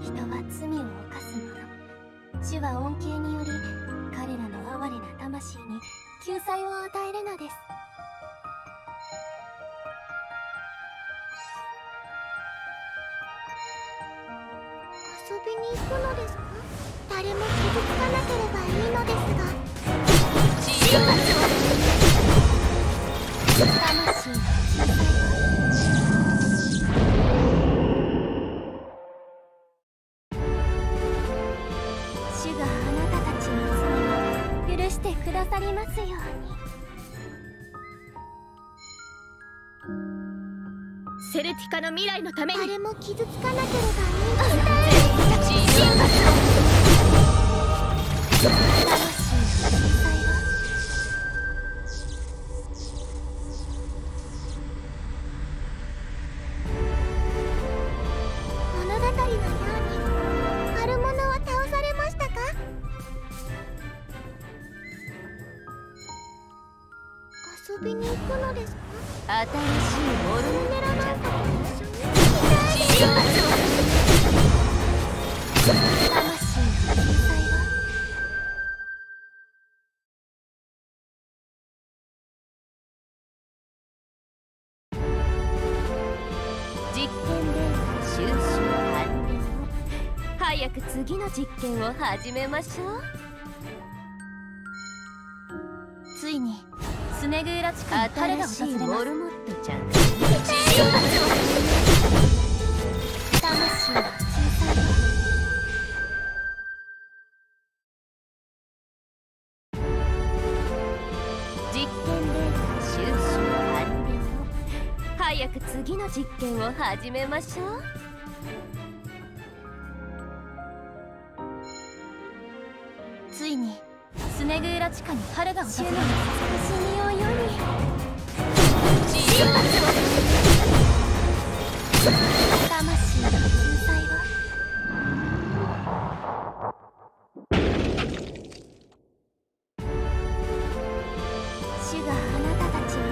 人は罪を犯すもの主は恩恵により彼らの哀れな魂に救済を与えるのです。遊びに行くのですか？誰も傷つかなければいいのですが。りますように。セルティカの未来のために。誰も傷つかなければいい。遊びに行くのですか新しいモルネラなんかと一緒に進化魂の救済は実験データ収集完了早く次の実験を始めましょう。ついにスネグーラ地下に彼が新しい訪れますモルモットちゃん魂の救済は実験データ収集完了早く次の実験を始めましょうついにスネグーラ地下に彼が訪主のれます。主があなたたちの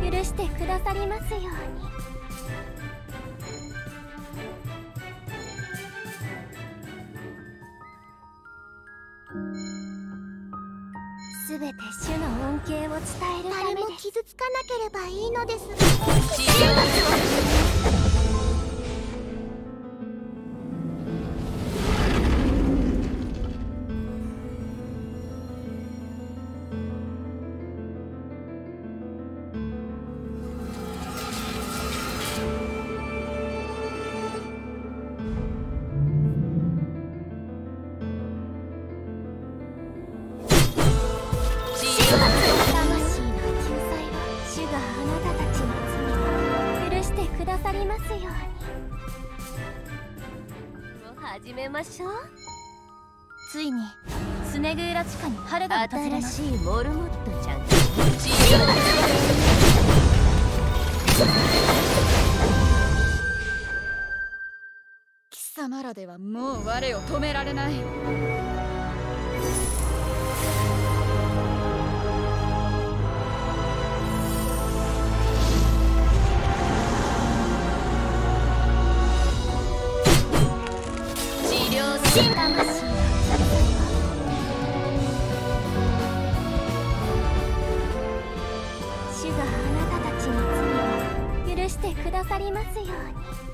罪を許してくださりますように。すべて主の恩恵を伝えるためです。傷つかなければいいのですが。始めましょう。ついにスネグーラ地下に春が訪れ新ます。しいモルモットちゃん。貴様らではもう我を止められない主があなたたちの罪を許してくださりますように。